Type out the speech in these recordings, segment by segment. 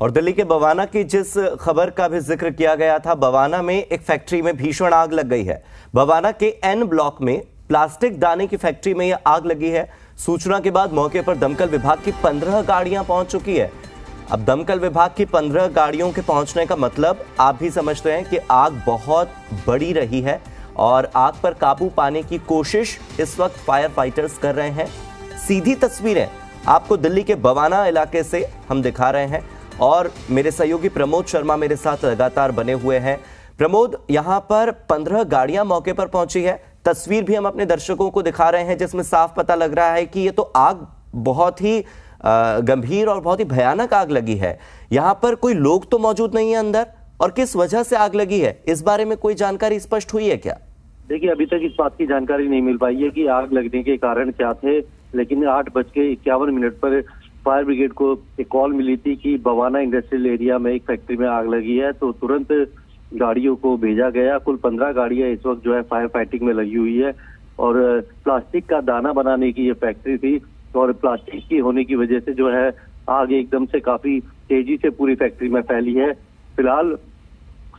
और दिल्ली के बवाना की जिस खबर का भी ज़िक्र किया गया था, बवाना में एक फैक्ट्री में भीषण आग लग गई है। बवाना के एन ब्लॉक में प्लास्टिक दाने की फैक्ट्री में यह आग लगी है। सूचना के बाद मौके पर दमकल विभाग की पंद्रह गाड़ियाँ पहुँच चुकी है। अब दमकल विभाग की पंद्रह गाड़ियों के पहुँचने का मतलब आप भी समझते हैं कि आग बहुत बड़ी रही है और आग पर काबू पाने की कोशिश इस वक्त फायर फाइटर्स कर रहे हैं। सीधी तस्वीरें आपको दिल्ली के बवाना इलाके से हम दिखा रहे हैं। और मेरे सहयोगी प्रमोद शर्मा मेरे साथ लगातार बने हुए हैं। प्रमोद, यहाँ पर पंद्रह गाड़ियाँ मौके पर पहुँची है। तस्वीर भी हम अपने दर्शकों को दिखा रहे हैं, जिसमें साफ़ पता लग रहा है कि ये तो आग बहुत ही गंभीर और बहुत ही भयानक आग लगी है। यहाँ पर कोई लोग तो मौजूद नहीं है अंदर? और किस वजह से आग लगी है? इस बारे में कोई जानकारी स्पष्ट हुई है क्या? देखिए, अभी तक इस बात की जानकारी नहीं मिल पाई है कि आग लगने के कारण क्या थे, लेकिन आठ बज के इक्यावन मिनट पर फायर ब्रिगेड को एक कॉल मिली थी कि बवाना इंडस्ट्रियल एरिया में एक फैक्ट्री में आग लगी है तो तुरंत गाड़ियों को भेजा गया। कुल पंद्रह गाड़ियाँ इस वक्त जो है फायर फाइटिंग में लगी हुई है और प्लास्टिक का दाना बनाने की ये फैक्ट्री थी और प्लास्टिक की होने की वजह से जो है आग एकदम से काफ़ी तेज़ी से पूरी फैक्ट्री में फैली है। फ़िलहाल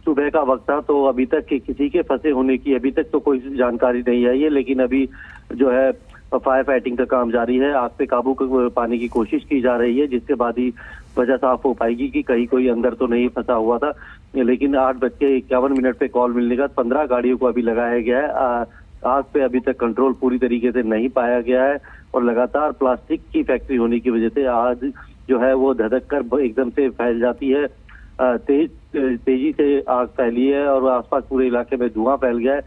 सुबह का वक्त था तो अभी तक कि किसी के फंसे होने की अभी तक तो कोई जानकारी नहीं आई है, लेकिन अभी जो है फायर फाइटिंग का काम जारी है। आग पे काबू पाने की कोशिश की जा रही है, जिसके बाद ही वजह साफ़ हो पाएगी कि कहीं कोई अंदर तो नहीं फंसा हुआ था। लेकिन आठ बज के इक्यावन मिनट पे कॉल मिलने का पंद्रह गाड़ियों को अभी लगाया गया है। आग पे अभी तक कंट्रोल पूरी तरीके से नहीं पाया गया है और लगातार प्लास्टिक की फैक्ट्री होने की वजह से आग जो है वो धधक कर एकदम से फैल जाती है। तेज, तेज़ी से आग फैली है और आसपास पूरे इलाके में धुआँ फैल गया है।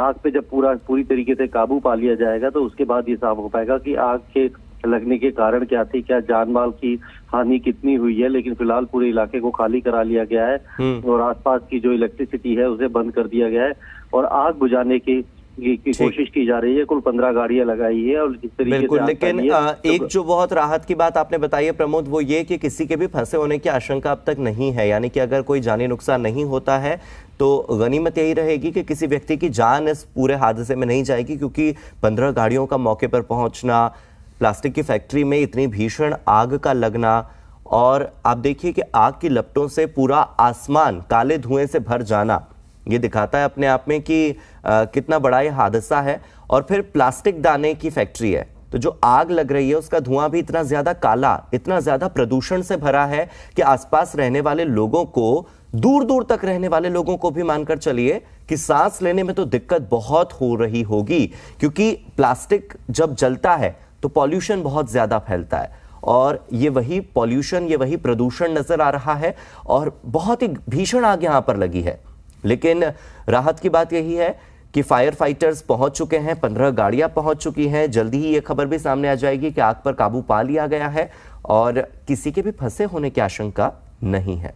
आग पे जब पूरा पूरी तरीके से काबू पा लिया जाएगा तो उसके बाद ये साफ़ हो पाएगा कि आग के लगने के कारण क्या थे क्या जान माल की हानि कितनी हुई है लेकिन फ़िलहाल पूरे इलाके को खाली करा लिया गया है हम्म। और आसपास की जो इलेक्ट्रिसिटी है उसे बंद कर दिया गया है और आग बुझाने की की कोशिश की जा रही है। कुल पंद्रह गाड़ियाँ लगाई है और जिस तरीके बिल्कुल लेकिन एक जो बहुत राहत की बात आपने बताई है प्रमोद वो ये कि किसी के भी फंसे होने की आशंका अब तक नहीं है। यानी कि अगर कोई जानी नुकसान नहीं होता है तो गनीमत यही रहेगी कि किसी व्यक्ति की जान इस पूरे हादसे में नहीं जाएगी क्योंकि पंद्रह गाड़ियों का मौके पर पहुँचना प्लास्टिक की फैक्ट्री में इतनी भीषण आग का लगना और आप देखिए कि आग की लपटों से पूरा आसमान काले धुएँ से भर जाना ये दिखाता है अपने आप में कि आ, कितना बड़ा ये हादसा है। और फिर प्लास्टिक दाने की फैक्ट्री है तो जो आग लग रही है उसका धुआँ भी इतना ज़्यादा काला इतना ज़्यादा प्रदूषण से भरा है कि आसपास रहने वाले लोगों को दूर दूर तक रहने वाले लोगों को भी मानकर चलिए कि सांस लेने में तो दिक्कत बहुत हो रही होगी, क्योंकि प्लास्टिक जब जलता है तो पॉल्यूशन बहुत ज़्यादा फैलता है। और ये वही पॉल्यूशन, ये वही प्रदूषण नज़र आ रहा है और बहुत ही भीषण आग यहाँ पर लगी है। लेकिन राहत की बात यही है कि फायर फाइटर्स पहुँच चुके हैं, पंद्रह गाड़ियाँ पहुँच चुकी हैं। जल्दी ही ये खबर भी सामने आ जाएगी कि आग पर काबू पा लिया गया है और किसी के भी फंसे होने की आशंका नहीं है।